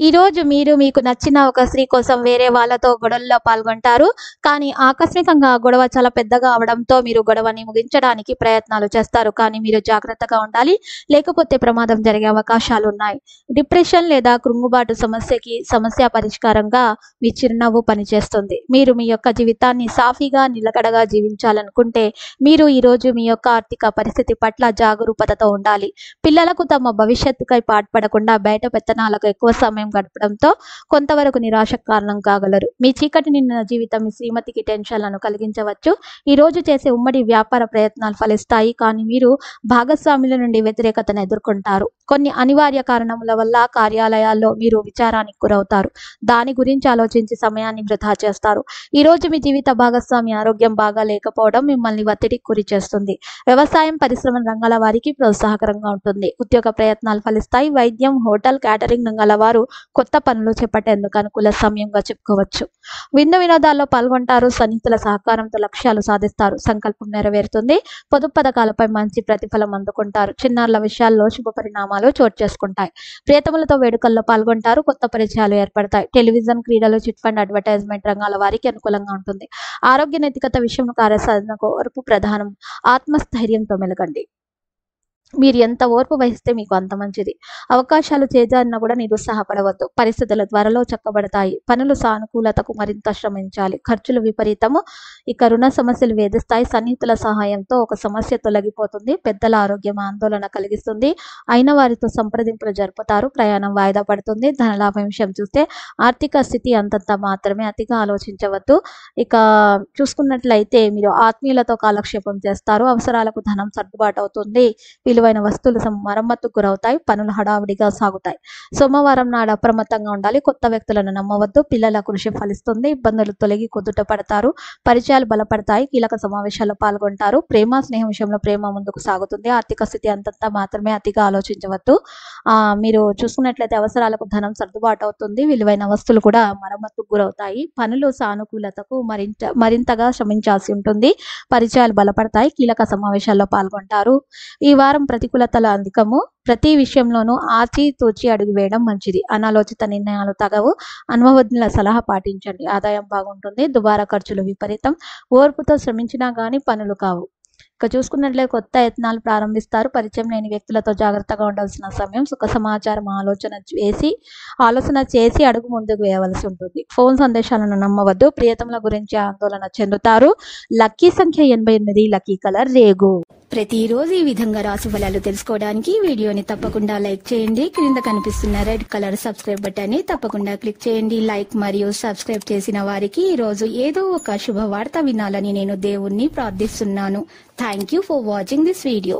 ఈ రోజు మీరు మీకు నచ్చిన ఒక స్త్రీ కోసం వేరే వాళ్ళతో గొడవల్లో పాల్గొంటారు. కానీ ఆకస్మికంగా గొడవ చాలా పెద్దగా అవడంతో మీరు గొడవని ముగించడానికి ప్రయత్నాలు చేస్తారు. కానీ మీరు జాగ్రత్తగా ఉండాలి. లేకపోతే ప్రమాదం జరిగే అవకాశాలు ఉన్నాయి. డిప్రెషన్ లేదా కృంగుబాటు సమస్యకి సమస్య పరిష్కారంగా మీ చిరునవ్వు పనిచేస్తుంది. మీరు మీ యొక్క జీవితాన్ని సాఫీగా నిలకడగా జీవించాలనుకుంటే మీరు ఈ రోజు మీ యొక్క ఆర్థిక పరిస్థితి పట్ల జాగరూకతతో ఉండాలి. పిల్లలకు తమ భవిష్యత్తుకై పాటుపడకుండా బయట పెత్తనాలకు ఎక్కువ సమయం గడపడంతో కొంతవరకు నిరాశకు కారణం కాగలరు. మీ చీకటి నిన్న జీవితం మీ శ్రీమతికి టెన్షన్లను కలిగించవచ్చు. ఈ రోజు చేసే ఉమ్మడి వ్యాపార ప్రయత్నాలు ఫలిస్తాయి. కానీ మీరు భాగస్వాముల నుండి వ్యతిరేకతను ఎదుర్కొంటారు. కొన్ని అనివార్య కారణముల వల్ల కార్యాలయాల్లో మీరు విచారానికి గురవుతారు. దాని గురించి ఆలోచించి సమయాన్ని వృధా చేస్తారు. ఈ రోజు మీ జీవిత భాగస్వామి ఆరోగ్యం బాగా లేకపోవడం మిమ్మల్ని ఒత్తిడికి గురి చేస్తుంది. వ్యవసాయం పరిశ్రమ రంగాల వారికి ప్రోత్సాహకరంగా ఉంటుంది. ఉద్యోగ ప్రయత్నాలు ఫలిస్తాయి. వైద్యం హోటల్ క్యాటరింగ్ రంగాల వారు కొత్త పనులు చేపట్టేందుకు అనుకూల సమయంగా చెప్పుకోవచ్చు. విందు వినోదాల్లో పాల్గొంటారు సన్నిహితుల సహకారంతో లక్ష్యాలు సాధిస్తారు సంకల్పం నెరవేరుతుంది పొదుపు పథకాలపై మంచి ప్రతిఫలం అందుకుంటారు. చిన్నారుల విషయాల్లో శుభ పరిణామాలు చోటు చేసుకుంటాయి. ప్రియతములతో వేడుకల్లో పాల్గొంటారు కొత్త పరిచయాలు ఏర్పడతాయి. టెలివిజన్ క్రీడలు చిట్ ఫండ్ అడ్వర్టైజ్మెంట్ రంగాల వారికి అనుకూలంగా ఉంటుంది. ఆరోగ్య నైతికత విషయం కార్యసాధనకు ఓర్పు ప్రధానం. ఆత్మస్థైర్యంతో మెలగండి. మీరు ఎంత ఓర్పు వహిస్తే మీకు అంత మంచిది. అవకాశాలు చేజారినా కూడా నిరుత్సాహపడవద్దు. పరిస్థితుల త్వరలో చక్కబడతాయి పనులు సానుకూలతకు మరింత శ్రమించాలి. ఖర్చులు విపరీతము. ఇక రుణ సమస్యలు వేధిస్తాయి. సన్నిహితుల సహాయంతో ఒక సమస్య తొలగిపోతుంది. పెద్దల ఆరోగ్యం ఆందోళన కలిగిస్తుంది. అయిన వారితో సంప్రదింపులు జరుపుతారు. ప్రయాణం వాయిదా పడుతుంది. ధనలాభం విషయం చూస్తే ఆర్థిక స్థితి అంతంత మాత్రమే అతిగా ఆలోచించవద్దు. ఇక చూసుకున్నట్లయితే మీరు ఆత్మీయులతో కాలక్షేపం చేస్తారు. అవసరాలకు ధనం సర్దుబాటు అవుతుంది. విలువైన వస్తువులు సమ- మరమ్మతుకు గురవుతాయి పనులు హడావిడిగా సాగుతాయి. సోమవారం నాడు అప్రమత్తంగా ఉండాలి కొత్త వ్యక్తులను నమ్మవద్దు పిల్లల కృషి ఫలిస్తుంది ఇబ్బందులు తొలగి కుదుట పడతారు పరిచయాలు బలపడతాయి కీలక సమావేశాల్లో పాల్గొంటారు ప్రేమ స్నేహం విషయంలో ప్రేమ ముందుకు సాగుతుంది ఆర్థిక స్థితి అంతంత మాత్రమే అతిగా ఆలోచించవద్దు. ఆ మీరు చూసుకున్నట్లయితే అవసరాలకు ధనం సర్దుబాటు అవుతుంది విలువైన వస్తువులు కూడా మరమ్మతుకు గురవుతాయి పనులు సానుకూలతకు మరింత మరింతగా శ్రమించాల్సి ఉంటుంది పరిచయాలు బలపడతాయి కీలక సమావేశాల్లో పాల్గొంటారు. ఈ వారం ప్రతికూలతల అధికము ప్రతి విషయంలోనూ ఆచి తూచి అడుగు వేయడం మంచిది. అనాలోచిత నిర్ణయాలు తగవు. అనుభవజ్ఞుల సలహా పాటించండి. ఆదాయం బాగుంటుంది. దుబారా ఖర్చులు విపరీతం. ఓర్పుతో శ్రమించినా కానీ పనులు కావు. ఇక చూసుకున్నట్లే కొత్త యత్నాలు ప్రారంభిస్తారు. పరిచయం లేని వ్యక్తులతో జాగ్రత్తగా ఉండాల్సిన సమయం సుఖ సమాచారం ఆలోచన చేసి ఆలోచన చేసి అడుగు ముందుకు వేయవలసి ఉంటుంది. ఫోన్ సందేశాలను నమ్మవద్దు. ప్రియతముల గురించి ఆందోళన చెందుతారు. లక్కీ సంఖ్య ఎనభై ఎనిమిది. లక్కీ కలర్ రేగు. ప్రతిరోజు ఈ విధంగా రాశిఫలాలు తెలుసుకోవడానికి వీడియోని తప్పకుండా లైక్ చేయండి. క్రింద కనిపిస్తున్న రెడ్ కలర్ సబ్స్క్రైబ్ బటన్ని తప్పకుండా క్లిక్ చేయండి. లైక్ మరియు సబ్స్క్రైబ్ చేసిన వారికి ఈ రోజు ఏదో ఒక శుభవార్త వినాలని నేను దేవుణ్ణి ప్రార్థిస్తున్నాను. Thank you for watching this video